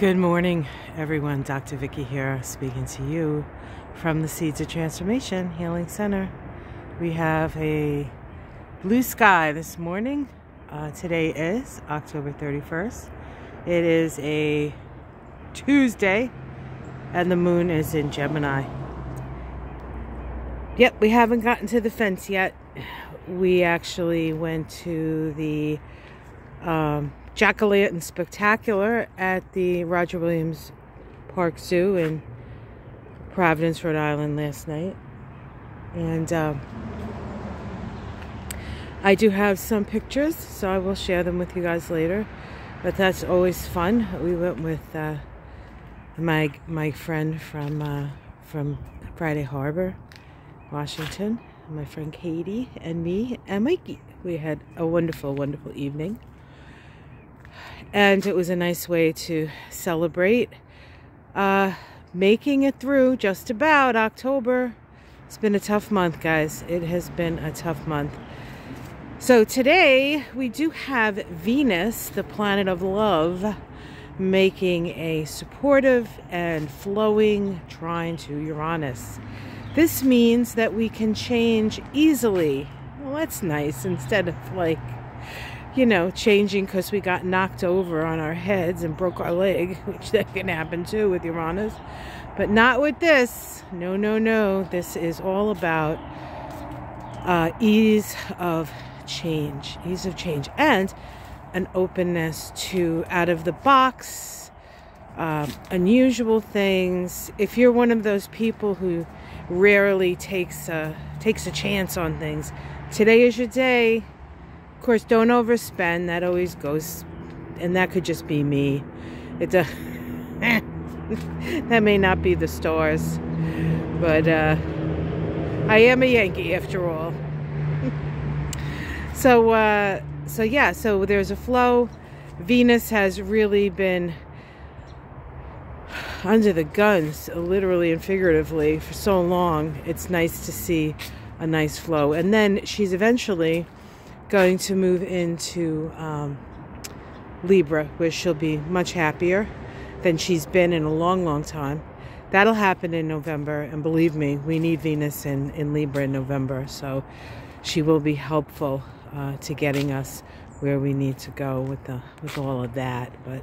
Good morning, everyone. Dr. Vicki here, speaking to you from the Seeds of Transformation Healing Center. We have a blue sky this morning. Uh, today is October 31st. It is a Tuesday, and the moon is in Gemini. Yep, we haven't gotten to the fence yet. We actually went to the um, Jack-o'-lantern Spectacular at the Roger Williams Park Zoo in Providence, Rhode Island last night. And um, I do have some pictures, so I will share them with you guys later. But that's always fun. We went with uh, my my friend from uh, from Friday Harbor, Washington, my friend Katie and me and Mikey. We had a wonderful, wonderful evening and it was a nice way to celebrate uh, making it through just about October. It's been a tough month, guys. It has been a tough month. So today we do have Venus, the planet of love, making a supportive and flowing trine to Uranus. This means that we can change easily. Well, that's nice instead of like you know, changing because we got knocked over on our heads and broke our leg, which that can happen too with Uranus. But not with this. No, no, no. This is all about uh, ease of change, ease of change, and an openness to out of the box, um, unusual things. If you're one of those people who rarely takes a, takes a chance on things, today is your day of course, don't overspend. That always goes, and that could just be me. It uh, that may not be the stars, but uh, I am a Yankee after all. so, uh, so yeah. So there's a flow. Venus has really been under the guns, literally and figuratively, for so long. It's nice to see a nice flow, and then she's eventually going to move into um, Libra, where she'll be much happier than she's been in a long, long time. That'll happen in November, and believe me, we need Venus in, in Libra in November, so she will be helpful uh, to getting us where we need to go with the with all of that. But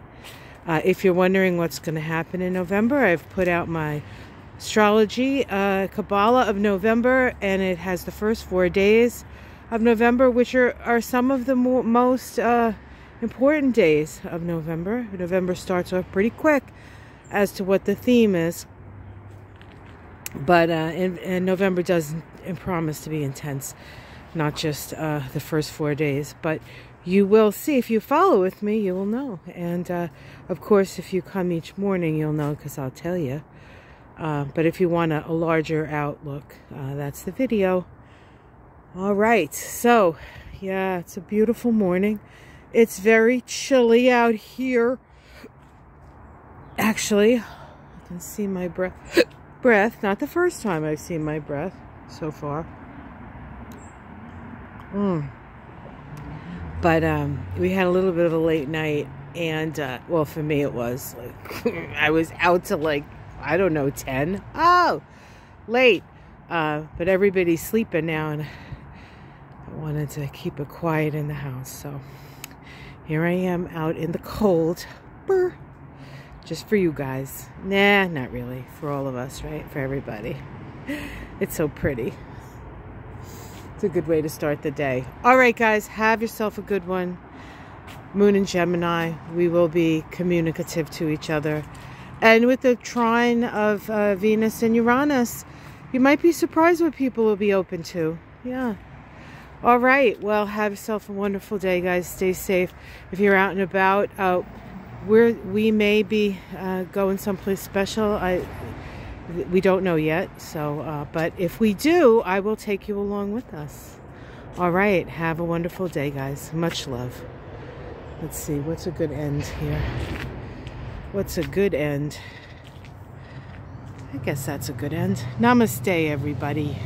uh, if you're wondering what's going to happen in November, I've put out my astrology uh, Kabbalah of November, and it has the first four days of November, which are, are some of the mo most uh, important days of November. November starts off pretty quick as to what the theme is. But uh, and, November does promise to be intense, not just uh, the first four days. But you will see if you follow with me, you will know. And uh, of course, if you come each morning, you'll know because I'll tell you. Uh, but if you want a, a larger outlook, uh, that's the video. All right, so yeah, it's a beautiful morning. It's very chilly out here. Actually, I can see my breath. breath, not the first time I've seen my breath so far. Mm. But um, we had a little bit of a late night, and uh, well, for me it was like I was out to like I don't know ten. Oh, late. Uh, but everybody's sleeping now, and Wanted to keep it quiet in the house. So here I am out in the cold. Brr. Just for you guys. Nah, not really. For all of us, right? For everybody. It's so pretty. It's a good way to start the day. All right, guys. Have yourself a good one. Moon and Gemini. We will be communicative to each other. And with the trine of uh, Venus and Uranus, you might be surprised what people will be open to. Yeah. All right. Well, have yourself a wonderful day, guys. Stay safe. If you're out and about, uh, we're, we may be uh, going someplace special. I we don't know yet. So, uh, but if we do, I will take you along with us. All right. Have a wonderful day, guys. Much love. Let's see. What's a good end here? What's a good end? I guess that's a good end. Namaste, everybody.